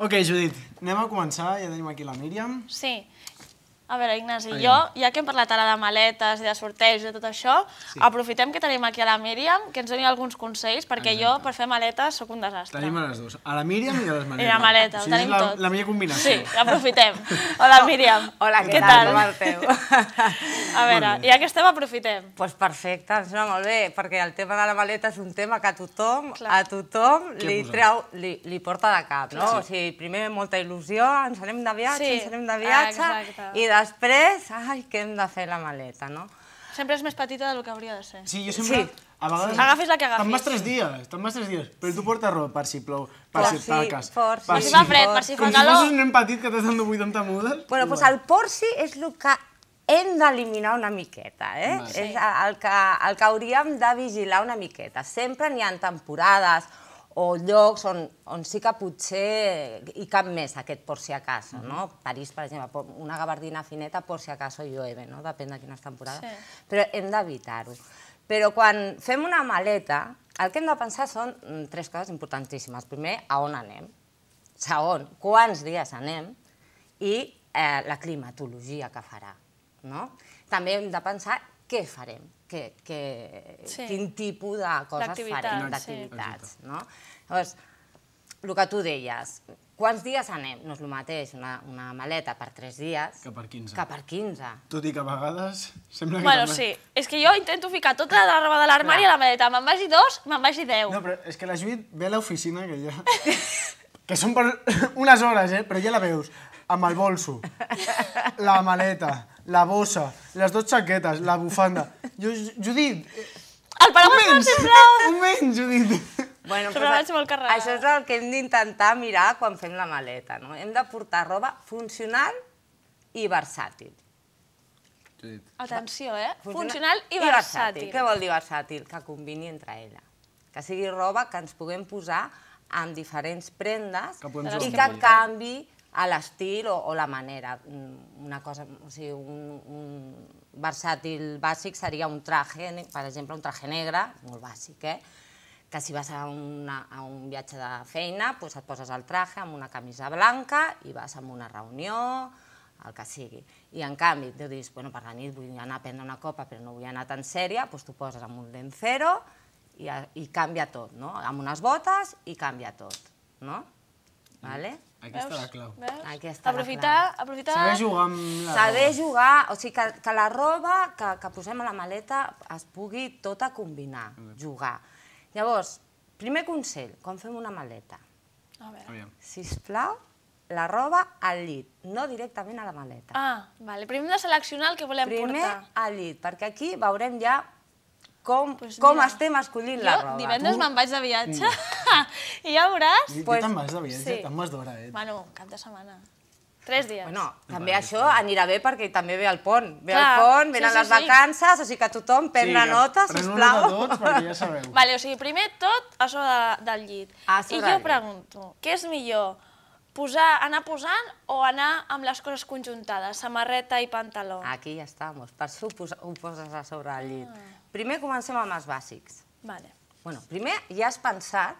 Ok, Judit, anem a començar. Ja tenim aquí la Míriam. Sí. A veure, Ignasi, jo, ja que hem parlat ara de maletes i de sorteig i de tot això, sí. aprofitem que tenim aquí a la Míriam, que ens doni alguns consells, perquè Exacte. jo, per fer maletes, sóc un desastre. Tenim a les dues, a la Míriam i a les maletes. I la maleta, ho tenim la, tot. la millor combinació. Sí, l'aprofitem. Hola, Míriam. Hola, què, què tal? Com esteu? a veure, ja que estem, aprofitem. Doncs pues perfecte, em sembla molt bé, perquè el tema de la maleta és un tema que a tothom, Clar. a tothom li, treu, li, li porta de cap, no? Sí. O sigui, primer molta il·lusió, ens anem de viatge, sí. ens anem de viatge, ah, i després, ai, que hem de fer la maleta, no? Sempre és més petita del que hauria de ser. Sí, jo sempre... Sí. A vegades... Sí. Agafis la que agafis. Te'n vas tres dies, te'n vas tres dies. Però tu portes roba per si plou, per, si et taques. Per, per si fa fred, per si fa calor... Com si fossis un nen petit que t'has d'endur 80 mudes. Bueno, doncs el porci és el que hem d'eliminar una miqueta, eh? Sí. És el que, el que hauríem de vigilar una miqueta. Sempre n'hi ha temporades o llocs on, on sí que potser hi cap més aquest por si acaso, mm -hmm. no? París, per exemple, una gabardina fineta por si acaso llueve, no? Depèn de quines temporades. Sí. Però hem d'evitar-ho. Però quan fem una maleta, el que hem de pensar són mm, tres coses importantíssimes. Primer, a on anem. Segon, quants dies anem. I eh, la climatologia que farà. No? També hem de pensar què farem que, que, sí. quin tipus de coses farem, d'activitats. Sí. No? Llavors, el que tu deies, quants dies anem? No és el mateix una, una maleta per 3 dies que per 15. Que per 15. Tot i que a vegades sembla que bueno, també... sí. És que jo intento ficar tota la roba de l'armari a la maleta. Me'n vagi dos, me'n vagi deu. No, però és que la Judit ve a l'oficina, que ja... que són per unes hores, eh? Però ja la veus amb el bolso, la maleta, la bossa, les dues xaquetes, la bufanda. Jo, Judit... El paraigua sisplau! Un moment, Judit! Bueno, pues, molt carregada. això és el que hem d'intentar mirar quan fem la maleta. No? Hem de portar roba funcional i versàtil. Atenció, eh? Funcional, i, i versàtil. versàtil. Què vol dir versàtil? Que combini entre ella. Que sigui roba que ens puguem posar amb diferents prendes que i que canvi a l'estil o, o la manera. Mm, una cosa, o sigui, un, un versàtil bàsic seria un traje, per exemple, un traje negre, molt bàsic, eh? que si vas a, una, a un viatge de feina doncs et poses el traje amb una camisa blanca i vas a una reunió, el que sigui. I en canvi, tu dius, bueno, per la nit vull anar a prendre una copa però no vull anar tan sèria, doncs tu poses amb un lencero i, i canvia tot, no? amb unes botes i canvia tot. No? Vale? Aquí Veus? està la clau. Veus? Aquí està aprofitar, la clau. aprofitar... Saber jugar amb la Saber roba. jugar, o sigui, que, que la roba que, que posem a la maleta es pugui tota combinar, mm. jugar. Llavors, primer consell, quan fem una maleta. A veure. Sisplau, la roba al llit, no directament a la maleta. Ah, vale. Primer hem de seleccionar el que volem primer portar. Primer al llit, perquè aquí veurem ja com, pues com estem escollint jo, la roba. Jo divendres me'n vaig de viatge mm. i ja veuràs. I pues, te'n vas de viatge, sí. te'n vas d'hora, eh? Bueno, cap de setmana. Tres dies. Bueno, també això anirà bé perquè també ve el pont. Ve Clar, el pont, venen sí, sí, les vacances, sí. o sigui que tothom pren sí, la nota, sisplau. Sí, tots perquè ja sabeu. Vale, o sigui, primer tot a sobre de, del llit. A I jo pregunto, què és millor? Posar, anar posant o anar amb les coses conjuntades, samarreta i pantaló? Aquí ja estem, per això ho, ho poses a sobre del llit. Ah. Primer comencem amb els bàsics. Vale. Bueno, primer ja has pensat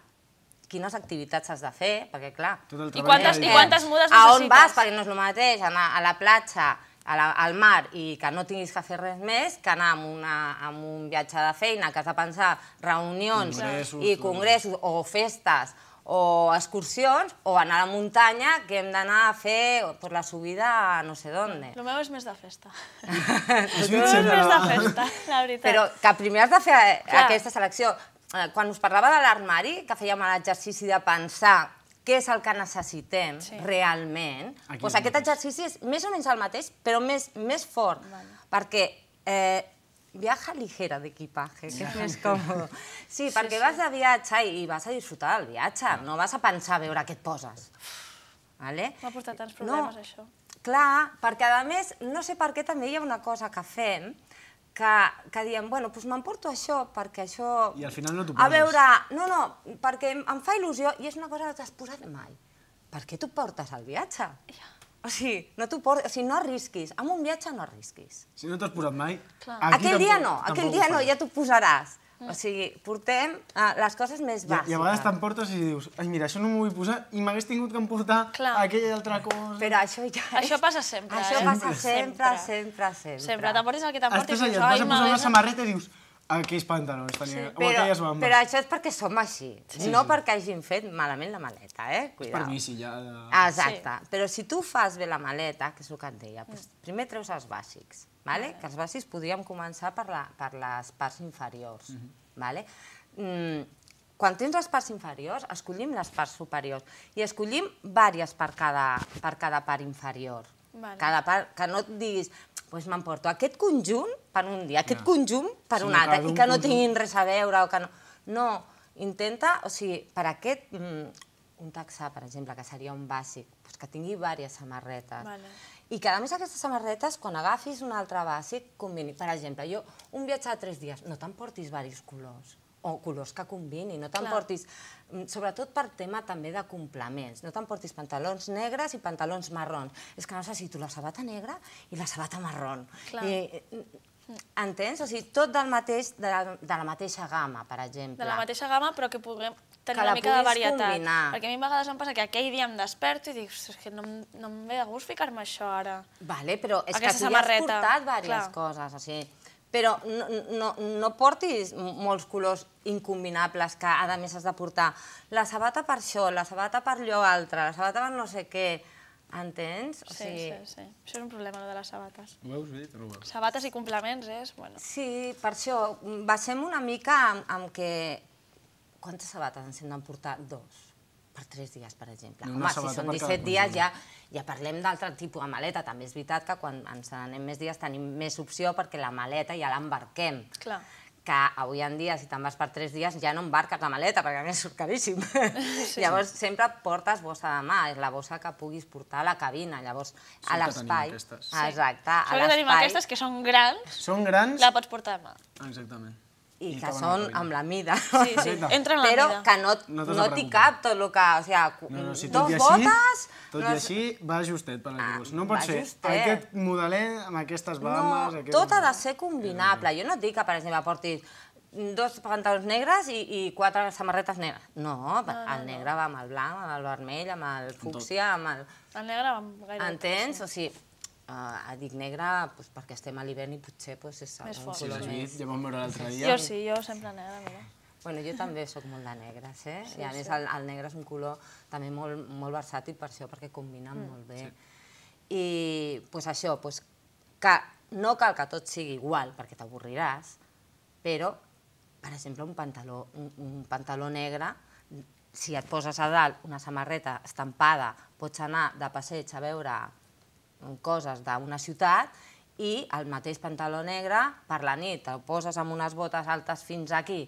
quines activitats has de fer, perquè clar... I quantes, I quantes mudes necessites? A on vas, perquè no és el mateix anar a la platja, a la, al mar i que no tinguis que fer res més que anar amb, una, amb un viatge de feina, que has de pensar reunions congressos, i congressos o festes o excursions, o anar a la muntanya, que hem d'anar a fer pues, la subida a no sé d'on. El meu és més de festa. El meu és més de festa, la veritat. Però que primer has de fer Clar. aquesta selecció. Eh, quan us parlava de l'armari, que fèiem l'exercici de pensar què és el que necessitem sí. realment, doncs aquest exercici és més o menys el mateix, però més, més fort, vale. perquè eh, viaja ligera d'equipatge, que és més còmode. Sí, sí perquè sí. vas de viatge i vas a disfrutar del viatge, no vas a pensar a veure què et poses. Vale? M'ha portat tants problemes, no, això. Clar, perquè a més, no sé per què també hi ha una cosa que fem, que, que diem, bueno, doncs m'emporto això perquè això... I al final no t'ho poses. A veure, no, no, perquè em fa il·lusió i és una cosa que t'has posat mai. Per què t'ho portes al viatge? Ja. O sigui, no t'ho portes, o sigui, no arrisquis. En un viatge no arrisquis. Si no t'has posat mai... Clar. Aquell dia no, aquell dia no, ja t'ho posaràs. O sigui, portem uh, les coses més bàsiques. I a vegades t'emportes i dius, ai, mira, això no m'ho vull posar i m'hagués tingut que emportar Clar. aquella altra cosa. Però això ja Això és... passa sempre, Això eh? passa sempre, Sempre. sempre, sempre. Sempre, t'emportis el que t'emportis Estàs allà, et vas a posar una samarreta i dius, aquells pantalons tenia, o Però, aquelles bambes. però això és perquè som així, no perquè hagin fet malament la maleta, eh? És per Cuidao. mi, si ja... De... Exacte, però si tu fas bé la maleta, que és el que et deia, doncs primer treus els bàsics, vale? que els bàsics podríem començar per, la, per les parts inferiors. vale? Mm, quan tens les parts inferiors, escollim les parts superiors i escollim vàries per cada, per cada part inferior. Vale. Cada part, que no et diguis, pues m'emporto aquest conjunt per un dia, aquest Ja. conjunt per Sí, un altre, i que no tinguin res a veure o que no... No, intenta, o sigui, per aquest, mm, un taxà, per exemple, que seria un bàsic, doncs que tingui diverses samarretes. Vale. I que, a més, aquestes samarretes, quan agafis un altre bàsic, combini. Per exemple, jo, un viatge de tres dies, no t'emportis diversos colors o colors que combini, no t'emportis, mm, sobretot per tema també de complements, no t'emportis pantalons negres i pantalons marrons. És que necessito la sabata negra i la sabata. I, eh, entens? O sigui, tot del mateix, de, la, de la mateixa gamma, per exemple. de la mateixa gamma, però que puguem tenir una mica de varietat. combinar. Perquè a mi a vegades em passa que aquell dia em desperto i dic, "Ostres, és que no, em- no em ve de gust ficar-me això ara. Vale, però és Aquesta que tu ja has portat diverses clar. coses, o sigui, però no, no, no portis molts colors incombinables que a més has de portar la sabata per això, la sabata per allò altre, la sabata per no sé què, entens? O Sí, sigui, sí, sí. Això és un problema, de les sabates. Ho veus bé? No ho veus. Sabates i complements és, bueno... Sí, per això, basem una mica amb, amb que... Quantes sabates ens hem d'emportar? Dos. Per tres dies, per exemple. Home, si són per cada 17 dies conjunt. ja, ja parlem d'altre tipus de maleta. També és veritat que quan ens n'anem més dies tenim més opció perquè la maleta ja l'embarquem. Clar. Que avui en dia, si te'n vas per tres dies, ja no embarques la maleta, perquè a més surt caríssim. Llavors, sempre portes bossa de mà, és la bossa que puguis portar a la cabina. Llavors, a Sí que tenim l'espai... aquestes. Ah, Exacte, a que tenim l'espai... aquestes, que són grans, Són grans... la pots portar de mà. Exactament. I, que són amb la mida. Sí, sí, entra en la Però mida. que no, No no, t'hi cap tot el que... O sigui, No, no, si dos així, botes... tot no i així va justet per Ah, l'equipus. No pot ser justet. aquest modelet amb aquestes No, bambes... aquest... tot ha de ser combinable. Jo no et dic que, per exemple, portis dos pantalons negres i, i quatre samarretes negres. No, el negre va amb el blanc, amb el vermell, amb el fúcsia, amb el... El negre va amb gaire... Entens? O sigui, uh, dic negre pues, perquè estem a l'hivern i potser pues, és Més un fort. Sí, color l'has més... ja vam veure l'altre dia. Jo sí, jo sempre negre, mira. Bueno, jo també sóc molt de negres, eh? I a més el, el negre és un color també molt, molt versàtil per això, perquè combina mm. molt bé. I pues això, pues, que no cal que tot sigui igual, perquè t'avorriràs, però, per exemple, un pantaló, un, un pantaló negre, si et poses a dalt una samarreta estampada, pots anar de passeig a veure coses d'una ciutat i el mateix pantaló negre per la nit el poses amb unes botes altes fins aquí,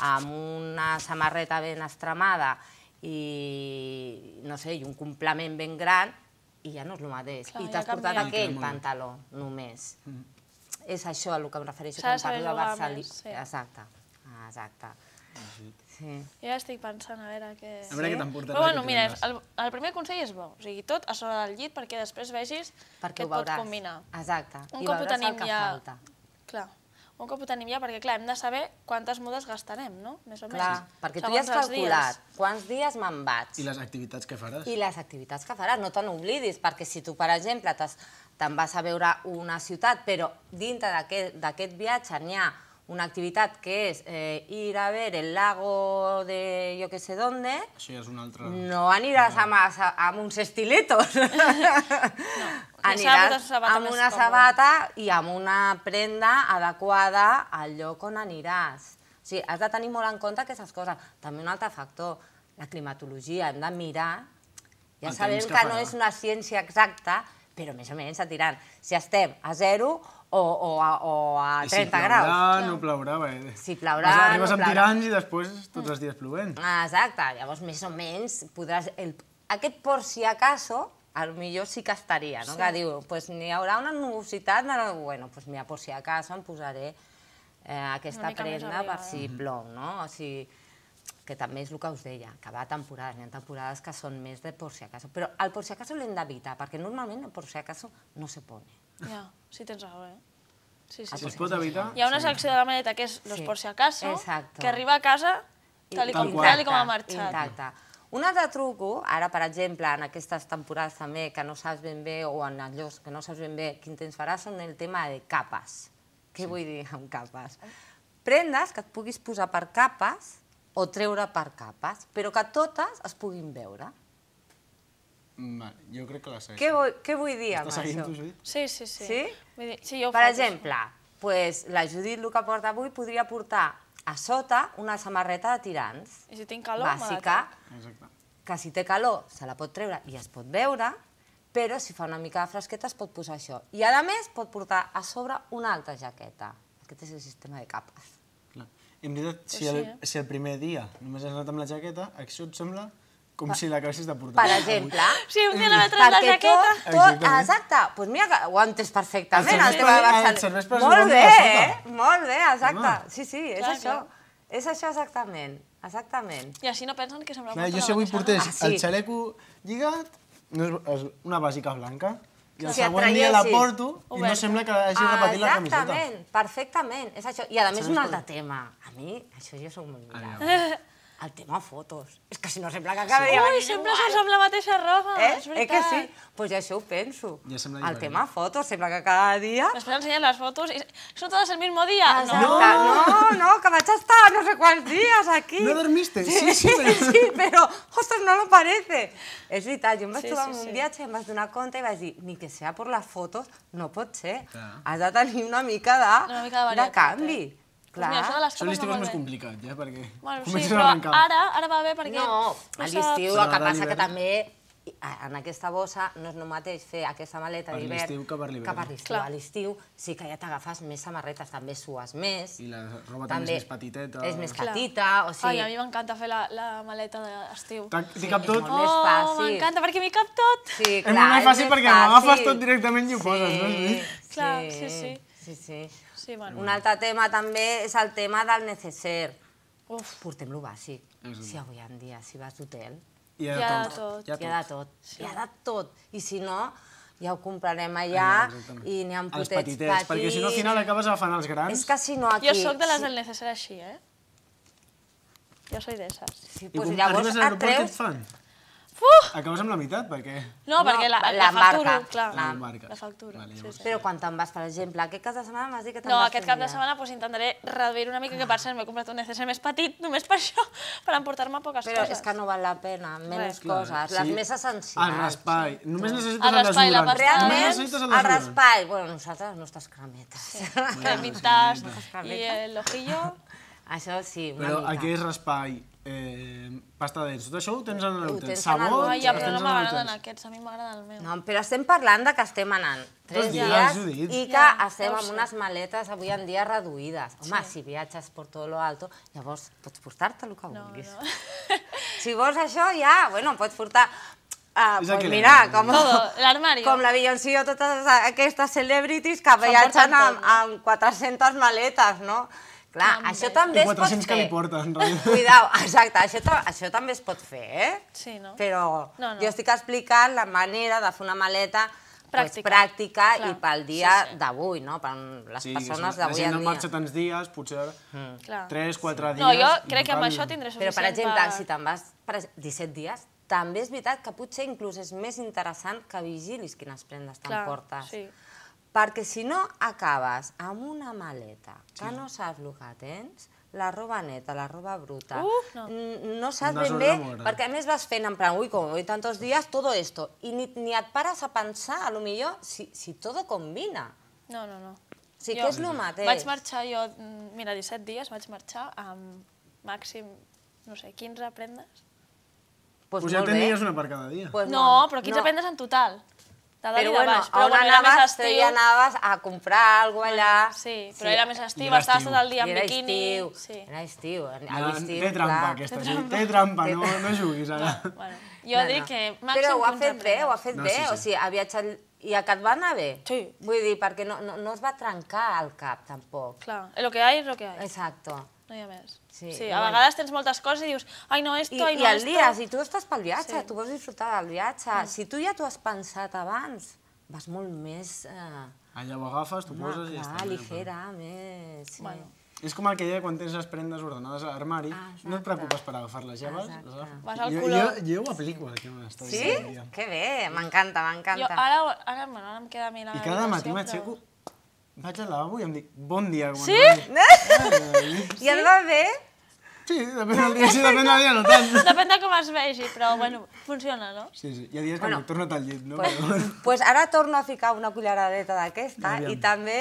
amb una samarreta ben estremada i, no sé, i un complement ben gran i ja no és el mateix. Clar, I ja t'has portat canvia. aquell pantaló només. És això a el que em refereixo quan parlo de Barcelona. sí. Exacte, exacte. Sí. Jo ja estic pensant a veure què... A veure què t'emportaràs Però bueno, mira, el, el primer consell és bo, o sigui, tot a sobre del llit perquè després vegis Perquè què et pot combinar. Exacte. Un I cop ho veuràs tenim el que ja... falta. Clar, un cop ho tenim ja, perquè clar, hem de saber quantes mudes gastarem, no? Més o Clar, menys. perquè tu ja has segons els dies. calculat quants dies me'n vaig. I les activitats que faràs. I les activitats que faràs, no te n'oblidis, perquè si tu, per exemple, te'n vas a veure una ciutat, però dintre d'aquest d'aquest viatge n'hi ha una activitat que és eh, ir a ver el lago de yo que sé dónde, Això ja és un altre... no aniràs amb, a- amb uns estiletos. de aniràs amb una sabata i amb una prenda adequada al lloc on aniràs. O sigui, has de tenir molt en compte aquestes coses. També un altre factor, la climatologia. Hem de mirar, ja El sabem que, que no és una ciència exacta, però més o menys a tirant. Si estem a zero o, o, a, o a I 30 si graus. plourà, no plourà, bé. Si plourà, Vas, arribes no amb plourà. tirants i després tots els dies plovent. Exacte, llavors més o menys podràs... El, aquest por si acaso, a lo millor sí que estaria, no? Sí. Que diu, pues n'hi haurà una nubositat, no, bueno, pues mira, por si acaso em posaré eh, aquesta prenda per si plou, no? O sigui, que també és el que us deia, que va a temporades, hi ha temporades que són més de por si acaso, però el por si acaso l'hem d'evitar, perquè normalment el por si acaso no se pone. Ja, sí tens raó, eh? Sí, sí, Si sí. es pot evitar... Hi ha una secció de la maleta que és los Sí. por si acaso, Exacto. que arriba a casa tal i com, tal i com ha marxat. Intacte. Un altre truco, ara per exemple, en aquestes temporades també, que no saps ben bé, o en allòs que no saps ben bé quin temps farà, són el tema de capes. Què vull dir amb capes? Prendes que et puguis posar per capes o treure per capes, però que totes es puguin veure. Vale, jo crec que la sé. Què vull, què vull dir amb Estàs seguint això? tu, sí? Sí, sí, sí. Sí? Vull dir, sí, jo Per faig, exemple, pues, la Judit el que porta avui podria portar a sota una samarreta de tirants. I si tinc calor, me la bàsica, trec. Exacte. que si té calor se la pot treure i es pot veure, però si fa una mica de fresqueta es pot posar això. I a més pot portar a sobre una altra jaqueta. Aquest és el sistema de capes. I en veritat, si, Pues el, eh? si el primer dia només has anat amb la jaqueta, això et sembla com si l'acabessis de portar. Per exemple, Sí, un dia no m'he tret la jaqueta. Tot, tot, exacte, doncs mira que ho ha entès perfectament. El tema per- de et serveix per Molt bé, eh? Molt bé, exacte. Home. Sí, sí, és Clar, això. clar. És això exactament, exactament. I així no pensen que sembla Clar, jo si avui portés Ah, sí. el xaleco lligat, no és, és una bàsica blanca, i el Si següent dia la porto i no sembla que hagi repetit la camiseta. Exactament, perfectament. És això. I a més un altre tema. A mi, això jo soc molt mirada. El tema fotos. És que si no sembla que acabaria Ui, venint sempre surts amb la mateixa roba, Eh? és Eh veritat. que sí? Doncs pues això ho penso. Ja sembla el tema fotos, sembla que cada dia... Després ensenyen les fotos i són totes el mismo dia. Exacte. No. No, no, que vaig estar no sé quants dies aquí. ¿No dormiste? Sí, Sí, sí, sí, pero- sí, però, ostres, no lo parece. És veritat, jo em vaig Sí, trobar sí, en un sí. viatge em vaig donar compte i vaig dir, ni que sea por las fotos, no pot ser. Clar. Has de tenir una mica de, Una mica de de varietat, canvi. eh? Pues mira, això de Clar. les Són l'estiu és més complicat, ja, perquè Bueno, sí, però a arrencar. ara, ara va bé perquè... No, a l'estiu el que passa que també en aquesta bossa no és el mateix fer aquesta maleta Per d'hivern l'estiu que per l'estiu. Clar. A l'estiu sí que ja t'agafes més samarretes, també sues més. I la roba també és més petiteta. És més Clar. petita, o sigui... Ai, a mi m'encanta fer la, la maleta d'estiu. T'hi cap tot? és Oh, m'encanta, perquè m'hi cap tot. Sí, És clar, molt més fàcil més perquè ho agafes fàcil. tot directament i ho poses, no? Sí, Clar, sí, sí. Sí, sí. Sí, bueno. Un altre tema també és el tema del necesser. Uf, Portem-lo bàsic. Exacte. Si avui en dia, si vas d'hotel, Hi Hi ha de tot. Hi ha hi ha de tot. Hi ha de tot. I si no, ja ho comprarem Ah, allà exactament. i n'hi ha potets petitets, perquè si no al final acabes agafant els grans. És que si no aquí... jo sóc de les sí, del necessari així, eh? Jo soy de esas. Sí, I pues quan llavors arribes a l'aeroport què et fan? Uf! Acabes amb la meitat, perquè... No, perquè la, la, l'embarca. facturo, clar. La- L'embarques. La factura, Vale, sí, sí. Però quan te'n vas, per exemple, aquest cap de setmana m'has dit que te'n No, vas aquest un cap de setmana pues, intentaré reduir una mica, que per cert m'he comprat un necessari més petit, només per això, per emportar-me poques Però coses. és que no val la pena, menys Res. Clar, coses, sí. les més essencials. El raspall. Només necessites El el raspall, la desodorant. Realment, el raspall, bueno, nosaltres, les nostres cremetes. Vintage Escaleta. i el ojillo... Això sí, una Però mica. aquí és raspall, eh, pasta de dents, tot això ho tens en tens en Sabó, ja, però no m'agraden aquests, a mi m'agrada el meu. No, però estem parlant de que estem anant tres dies dies, i que Ja, estem amb unes maletes avui en dia reduïdes. Home, si viatges per tot lo alto, llavors pots portar-te el que No, vulguis. no. Si vols això, ja, bueno, pots portar... El pues mira, com, Todo, com la Beyoncé o totes aquestes celebrities que viatgen amb, amb 400 maletes, no? Clar, També. això també I es pot 400 que fer. li porten, en realitat. Cuidao, exacte, això, això també es pot fer, eh? Sí, no? Però No, no. jo estic explicant la manera de fer una maleta pues, Pràctica. pràctica Clar. i pel dia Sí, sí. d'avui, no? Per les Sí, persones la d'avui gent en no dia. marxa tants dies, potser Clar. 3, 4 dies... No, jo crec que amb això tindré Però, suficient per exemple, per... si te'n vas per ex- 17 dies, també és veritat que potser inclús és més interessant que vigilis quines prendes t'emportes. sí. Perquè si no acabes amb una maleta que no saps el que tens, la roba neta, la roba bruta, Uh, no. no saps Un ben bé, perquè a més vas fent en plan, ui, com voy tantos días, todo esto, i ni, ni et pares a pensar, a lo millor, si, si todo combina. No, no, no. Sí Jo que és el mateix. Vaig marxar jo, mm, mira, 17 dies vaig marxar amb màxim, no sé, 15 prendes. Pues Pues ja bé. tenies una per cada dia. Pues No, molt- però 15 no. prendes en total. De dalt Però i de bueno, baix. Però on bueno, era més anaves, tu estiu. ja anaves a comprar alguna allà. Sí, però era més estiu, era estaves estiu. tot el dia en era biquini. estiu, Sí. era estiu. A l'estiu, té trampa, clar. aquesta gent. Té trampa, no, no juguis ara. Bueno, jo dic que màxim Però ho ha 15 fet bé, ho ha fet No, bé, sí, sí. o sigui, ha viatjat i a que et va anar bé. Sí. Vull dir, perquè no, no, no es va trencar el cap, tampoc. Clar, lo que hay es lo que hay. Exacto. No hi ha més. Sí, Sí, i a vegades tens moltes coses i dius, ai, no, esto, I, ai, i no, el esto... dia, si tu estàs pel viatge, Sí. tu vols disfrutar del viatge, si tu ja t'ho has pensat abans, vas molt més... Eh, Allà ho agafes, t'ho home, poses i ja clar, està. ligera, més... Sí. Bueno. És com el que ha quan tens les prendes ordenades a l'armari, Ah, no et preocupes per agafar-les, ja vas, Exacte. les agafes. Vas al jo, color. Jo, jo ho aplico, aquí on està Sí? dient. Que bé, m'encanta, Jo m'encanta. ara, ara, bueno, ara em queda a mi la I cada matí m'aixeco, però- vaig al lavabo i em dic, bon dia. Com Sí? I et va bé? Sí, depèn del dia, sí, depèn del dia, no tant. Depèn de com es vegi, però bueno, funciona, no? Sí, sí, hi ha dies que Bueno. tornat al llit, no? Pues, Però- pues ara torno a ficar una culleradeta d'aquesta i també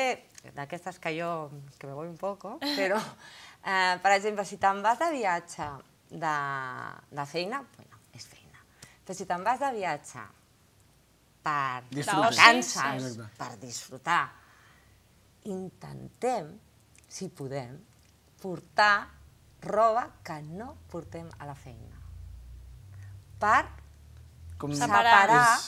d'aquestes que jo, que me voy un poco, però, eh, per exemple, si te'n vas de viatge de, de feina, bueno, és feina, però si te'n vas de viatge per Disfrutar. vacances, Sí, exacte. per disfrutar, intentem, si podem, portar roba que no portem a la feina. Per Com Separar. separar És,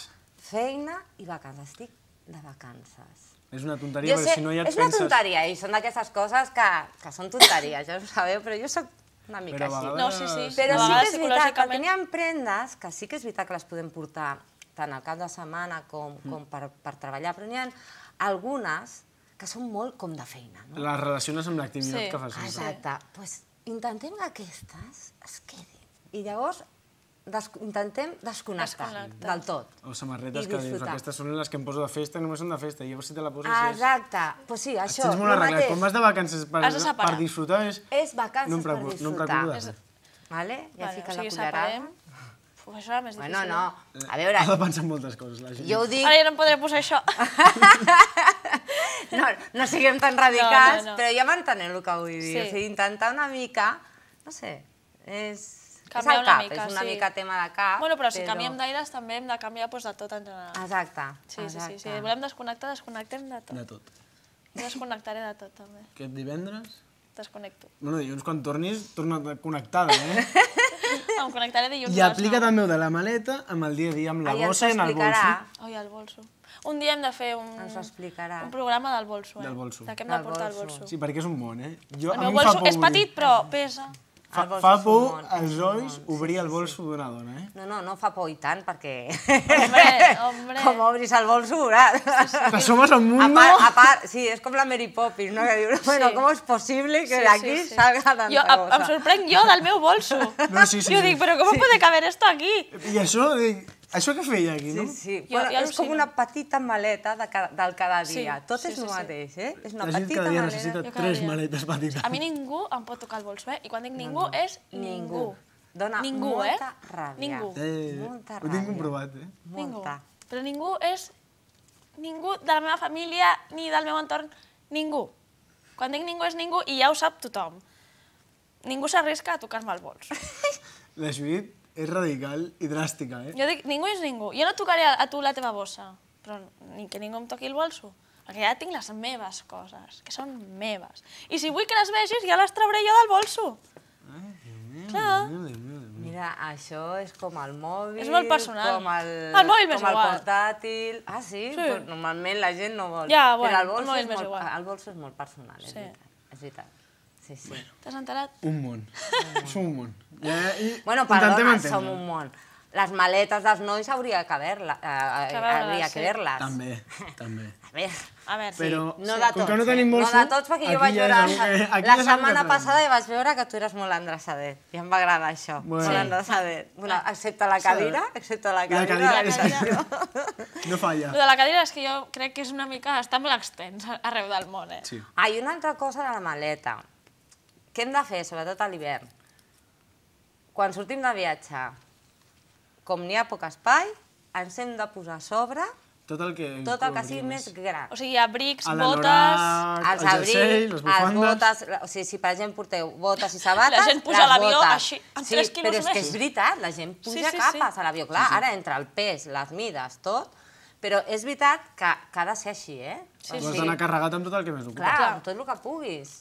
feina i vacances. Estic de vacances. és una tonteria, Jo perquè sé, si no ja et és una penses... tonteria i són d'aquestes coses que, que són tonteries, ja ho sabeu, però jo sóc una mica Però així. vegades... No, sí, sí. Però sí que és veritat, perquè n'hi ha prendes que sí que és veritat que les podem portar tant al cap de setmana com, com per, per treballar, però n'hi ha algunes que són molt com de feina, no? Les relaciones amb l'activitat Sí. que fas. Exacte. Doncs pues, intentem que aquestes es quedin. I llavors des intentem desconnectar, del tot. O samarretes que dius, disfrutar. aquestes són les que em poso de festa i només són de festa. I llavors si te la poses és... exacte. Doncs pues sí, Et això, sents molt arreglat. mateix. Quan vas de vacances per, de per disfrutar és... És vacances no em per preocupo, no em disfrutar. preocupo de És- res. Vale? Ja Vale, fica o sigui, la cullerada. separem. Uf, això era més difícil. Bueno, no. A veure, Ha de pensar en moltes coses, la gent. jo ho dic... Ara ja no em podré posar això. No, no siguem tan radicals, No, no, no. però ja m'enteneu el que vull dir. Sí. O sigui, intentar una mica, no sé, és... Canviar és el una cap, mica, és una sí. mica tema de cap. Bueno, però si canviem d'aires també hem de canviar doncs, de tot en general. Exacte, Sí, sí, sí. exacte. Si volem desconnectar, desconnectem de tot. De tot. Jo desconnectaré de tot, també. Aquest divendres... Desconnecto. Bueno, dilluns quan tornis, torna connectada, eh? Em connectaré dilluns I aplica també de la maleta amb el dia a dia, amb la ens bossa i en el explicarà. bolso. Ai, el bolso. Un dia hem de fer un, Ens explicarà. un programa del bolso, eh? Del bolso. De què hem de Del portar el bolso. bolso. Sí, perquè és un món, eh? Jo, El a meu bolso és petit, però pesa. Fa, El bolso fa por als ulls obrir sí, el sí, bolso d'una dona, eh? No, no, no fa por i tant, perquè... Hombre, hombre. com obris el bolso, veuràs. Te asomes al A mundo... part, a part, sí, és com la Mary Poppins, no? Que diu, bueno, Sí. com és possible que Sí, d'aquí sí, sí. salga tanta Jo, em, em cosa? sorprenc jo del meu bolso. No, sí, sí, jo sí. dic, però com puede caber esto aquí? I això, dic, això què feia aquí, no? Sí, sí. Jo- bueno, jo és com una petita maleta de ca del cada Sí, dia. Tot sí, és sí, el sí. mateix, eh? És una La gent petita cada dia maleta. necessita tres dia. maletes petites. A mi ningú em pot tocar el bolso, eh? I quan dic ningú és ningú. Dona ningú, molta eh? ràbia. Ningú. Eh, Molta ho tinc ràbia. comprovat, eh? Ningú. Molta. Però ningú és... Ningú de la meva família ni del meu entorn. Ningú. Quan dic ningú és ningú i ja ho sap tothom. Ningú s'arrisca a tocar-me el bolso. La Judit és radical i dràstica, eh? Jo dic, ningú és ningú. Jo no tocaré a, a tu la teva bossa, però ni que ningú em toqui el bolso. Perquè ja tinc les meves coses, que són meves. I si vull que les vegis, ja les trauré jo del bolso. Clar. Mira, això és com el mòbil, És molt personal. com el, El mòbil m'és com el igual. portàtil... Ah, sí? Sí. Pues normalment la gent no vol. Ja, bueno, Però el el bolso, mòbil és m'és molt, igual. el bolso és molt personal, és Sí. veritat. És veritat. Sí, sí. T'has enterat? Un món. Som un món. Ja, i Bueno, perdona, som un món. Les maletes dels nois hauria que haver-les. Eh, veure-les, hauria sí. que ver-les. També, també. A veure, A veure, Però no sí, de com tots, que no tenim eh? bolso, No de tots, perquè aquí jo vaig ja és veure... la ja que setmana passada ja vaig veure que tu eres molt endreçadet. I em va agradar això, Bueno. molt Sí. endreçadet. Bueno, excepte la cadira, excepte la cadira. cadira, de exacte. l'habitació. No falla. Lo de la cadira és que jo crec que és una mica... Està molt extens arreu del món, eh? Sí. Ah, i una altra cosa de la maleta. Què hem de fer, sobretot a l'hivern? Quan sortim de viatge, com n'hi ha poc espai, ens hem de posar a sobre Tot el que... tot el que sigui més és- gran. O sigui, abrics, A botes... els abrics, les botes, o sigui, si per exemple porteu botes i sabates, La gent puja a l'avió així, amb sí, tres quilos però és que és veritat, la gent Sí, puja sí, capes sí. a l'avió. Clar, ara entre el pes, les mides, tot, però és veritat que, que ha de ser així, eh? Sí, Tu has d'anar carregat amb tot el que més ocupa. Clar, Clar. amb tot el que puguis.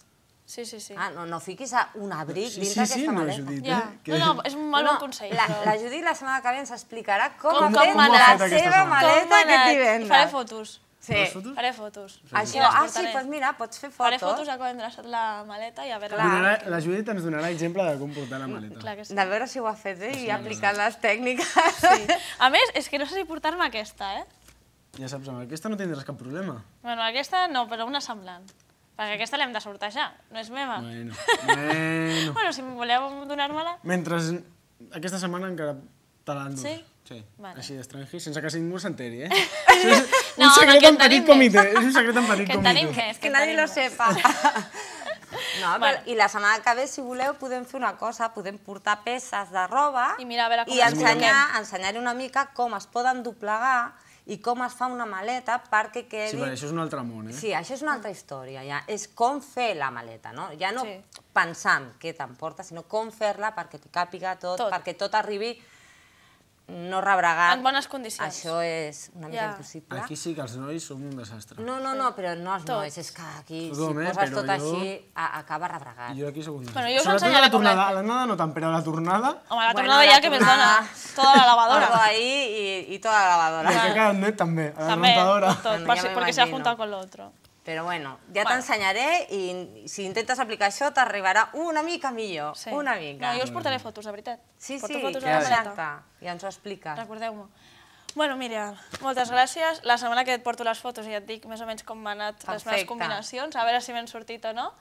Sí, sí, sí. Ah, no, no fiquis a un abric Sí, dins sí, sí, d'aquesta no, maleta. Judit, Ja. eh? Que- No, no, és un molt No, bon consell, la, però... la Judit la setmana que ve ens explicarà com, Com- ha com ha la aquesta seva maleta Com ha aquest anat? divendres. Faré fotos. Sí. Fotos? Faré fotos. Això, I ah, sí, doncs mira, pots fer Faré fotos. fotos de quan hem dreçat la maleta i a veure... Donarà, la Judit ens donarà exemple de com portar la maleta. Clar que sí. De veure si ho ha fet bé i aplicant les tècniques. sí. A més, és que no sé si portar-me aquesta, eh? Ja saps, amb aquesta no tindràs cap problema. Bueno, aquesta no, però una semblant. Perquè aquesta l'hem de sortejar, no és meva. Bueno, bueno. Bueno, si voleu donar-me-la... Mentre aquesta setmana encara te l'endús. Sí? Sí, Vale. així d'estranger, sense que ningú s'enteri, eh? No, un no, secret que en petit comitè, és un secret en petit Que en tenim comitè. més, Que en nadie lo sepa. No, però, Bueno. i la setmana que ve, si voleu, podem fer una cosa, podem portar peces de roba I mirar a veure com i ensenyar, ensenyar una mica com es poden doblegar i com es fa una maleta perquè Sí, quedi... perquè això és un altre món, eh? Sí, això és una altra història, ja. És com fer la maleta, no? Ja no Sí. pensar en què t'emporta, sinó com fer-la perquè t'hi càpiga tot, Tot. perquè tot arribi no rebregat. En bones condicions. Això és una mica Ja. impossible. Aquí sí que els nois som un desastre. No, no, no, però no els Tots. nois, és que aquí, si Tothom, eh, poses tot jo- així, a, acaba rebregat. Jo aquí sóc un desastre. Bueno, jo us Sobretot a la tornada, l'hem a l'anada no tant, però a la tornada, Home, la Bueno, tornada la ja que més dona. Tota la lavadora. Todo ahí y, y toda la lavadora. i que ha quedat net també, a la També, rentadora. tot, Bueno, si- perquè se ha imagino. juntado con lo otro. Però bueno, ja Bueno. t'ensenyaré i si intentes aplicar això t'arribarà una mica millor, Sí. una mica. No, jo us portaré fotos, de veritat. Sí, Porto sí, fotos de la exacte, ja ens ho expliques. Recordeu-m'ho. Bueno, Míriam, moltes gràcies. La setmana que et porto les fotos i et dic més o menys com m'han anat les meves Perfecte. combinacions, a veure si m'han sortit o no.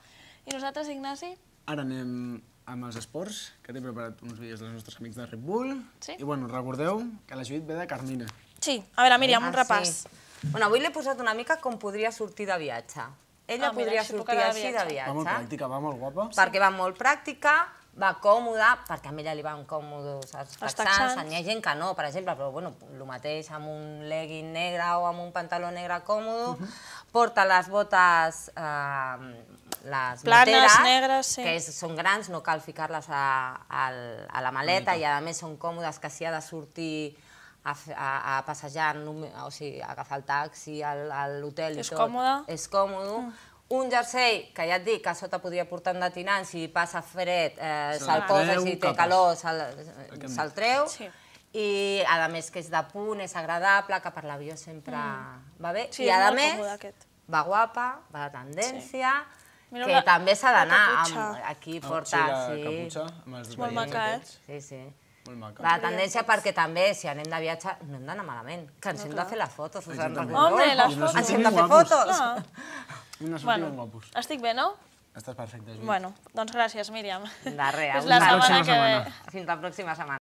I nosaltres, Ignasi? Ara anem amb els esports, que t'he preparat uns vídeos dels nostres amics de Red Bull. Sí. I bueno, recordeu que la Judit ve de Carmina. Sí. A veure, Míriam, un Ah, repàs. sí. Bueno, avui l'he posat una mica com podria sortir de viatge. Ella Ah, podria sortir de així de viatge. Va molt pràctica, va molt guapa. perquè va molt pràctica, va còmoda, perquè a ella li van còmodes els texans, n'hi ha gent que no, per exemple, però bueno, el mateix amb un legging negre o amb un pantaló negre còmode, porta les botes, eh, les Planes, moteres, negres, sí. que és, són grans, no cal ficar-les a, a la maleta i a més són còmodes que si ha de sortir a, a, a passejar, o sigui, a agafar el taxi, al- a l'hotel i És tot. còmode. És còmode. Un jersei, que ja et dic, que a sota podria portar un detinant, si passa fred, eh, Se'l se'l posa, si té calor, se'l que hem se'l treu. Sí. I, a més, que és de punt, és agradable, que per l'avió sempre va bé. Mm. Sí, I, és a més, còmode, va guapa, va de tendència, Mira que la- també s'ha d'anar. Aquí porta, sí, la sí. caputxa, amb els molt maca, eh? Sí, sí. Molt maca. Va de tendència perquè també, si anem de viatge, no hem d'anar malament, que ens hem de fer les fotos. Us en? Hombre, les fotos. Ens hem de fer fotos. Ah, I una sortida bueno, guapos. estic bé, no? Estàs perfecte, Judit. Bueno, doncs gràcies, Míriam. De res, Fins la setmana que ve. Fins la pròxima setmana.